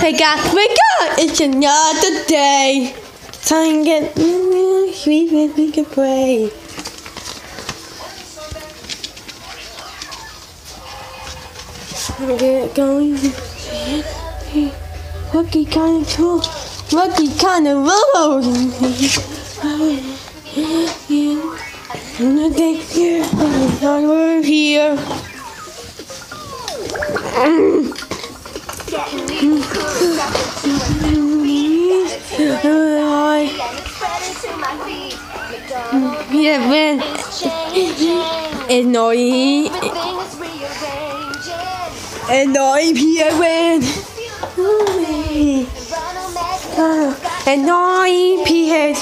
Hey guys, wake up! It's another day. Time to get and we can pray. Get going. Lucky kind of cool. Lucky kind of road. Okay, here. We're here. Yeah, man. Annoying. Annoying here, man. Annoying P.H.